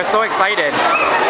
They're so excited.